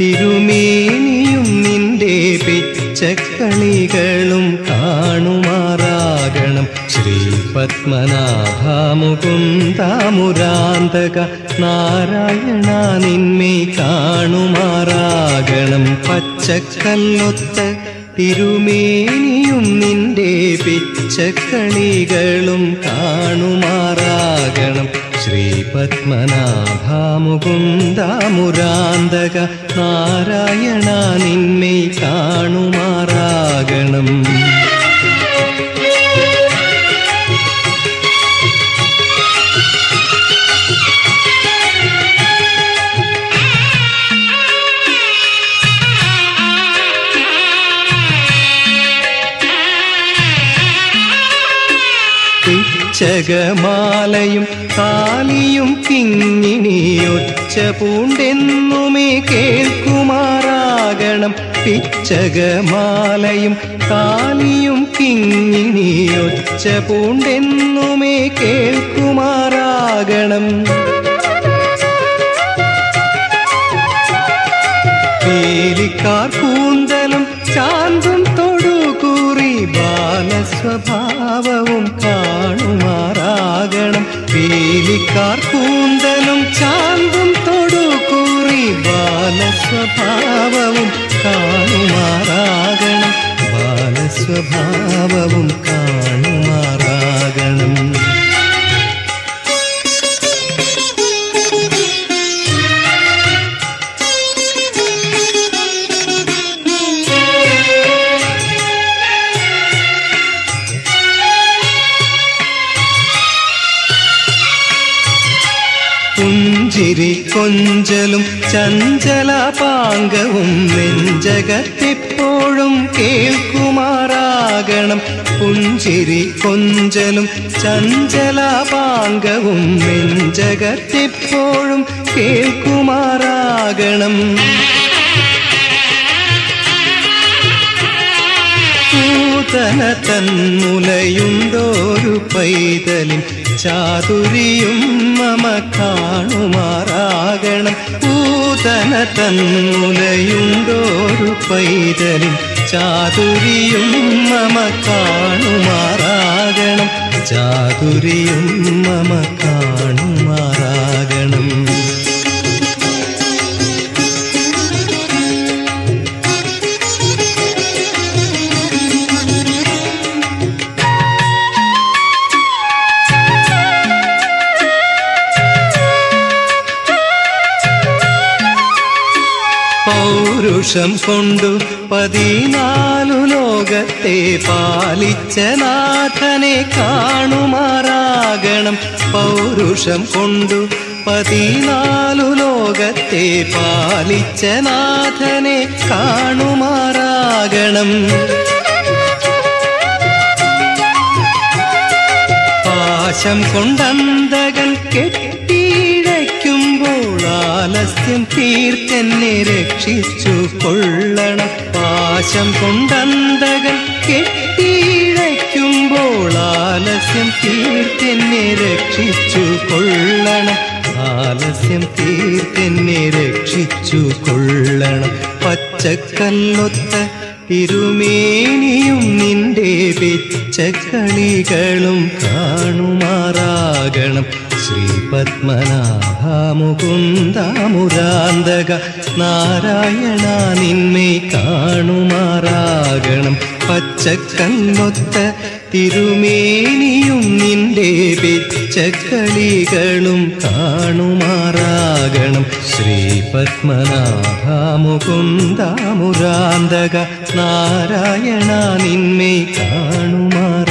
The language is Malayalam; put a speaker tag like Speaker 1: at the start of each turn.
Speaker 1: തിരുമേനിയും നിന്റെ പിച്ചക്കളികളും കാണുമാറാകണം. ശ്രീ പത്മനാഭമുകുന്ദാമുരാന്തക നാരായണ നിന്മേ കാണുമാറാകണം. പച്ചക്കല്ലൊത്ത തിരുമേനിയും നിന്റെ പിച്ചക്കളികളും കാണുമാറാകണം. ശ്രീ പത്മനാഭമുകുന്ദാമുരാന്തക നാരായണ നിന്മേ കാണുമാറാകണം. പിച്ചകമാലയും കാലിയും കിങ്ങിണിയൊച്ച പൂണ്ടെന്നുമേ കേൾക്കുമാറാകണം. പിച്ചകമാലയും കാലിയും കിങ്ങിണിയൊച്ച പൂണ്ടെന്നുമേ കേൾക്കുമാറാകണം. വേലിക്കാർ കൂന്തലും ചാന്തും തൊടുകൂറി ബാലസ്വഭാവവും കാണുമാറാകണം. വേലിക്കാർ കൂന്തലും ചാന്തും തൊടുകൂറി ബാലസ്വഭാവവും കാണുമാറാകണം. ബാലസ്വഭാവവും കാണുമാറാകണം പുഞ്ചിരി കൊഞ്ചലും ചഞ്ചല പാങ്കവും നെഞ്ചകത്തെപ്പോഴും കേൾക്കുമാറാകണം പുഞ്ചിരി കൊഞ്ചലും ചഞ്ചല പാങ്കവും നെഞ്ചകത്തെപ്പോഴും കേൾക്കുമാറാകണം നൂതന തന്മുലയുണ്ടോരു പൈതലിൻ ചാതുരിയും മമ കാണുമാറാകണം. പൂതന തന്നുലയുണ്ടോരു പൈതലിൻ. ചാതുരിയും മമ കാണുമാറാകണം. ചാതുരിയും മമ കാണുമാറാകണം പൗരുഷം കൊണ്ടു പതിനാലു ലോകത്തെ പാലിച്ച നാഥനെ കാണുമാറാകണം. പൗരുഷം കൊണ്ടു പതിനാലു ലോകത്തെ പാലിച്ച നാഥനെ കാണുമാറാകണം. പാശം കൊണ്ടന്തകൻ കെട്ടിഴയ്ക്കുമ്പോൾ ആലസ്യം തീർത്തെന്നെ രക്ഷിച്ചു കൊള്ളണം. പാശം കൊണ്ടന്തകൾ കെട്ടിയിഴയ്ക്കുമ്പോൾ ആലസ്യം തീർത്തെന്നെ രക്ഷിച്ചു കൊള്ളണം. ആലസ്യം തീർത്തെന്നെ രക്ഷിച്ചു കൊള്ളണം. പച്ചക്കല്ലൊത്ത ഇരുമേനിയും നിന്റെ പിച്ചക്കളികളും കാണുമാറാകണം. ശ്രീ പത്മനാഭമുകുന്ദാമുരാന്തക നാരായണ നിന്മേ കാണുമാറാകണം. പച്ചക്കല്ലൊത്ത തിരുമേനിയും നിന്റെ പിച്ചക്കളികളും കാണുമാറാകണം. ശ്രീ പത്മനാഭമുകുന്ദാമുരാന്തക നാരായണ നിന്നെ കാണുമാറാകണം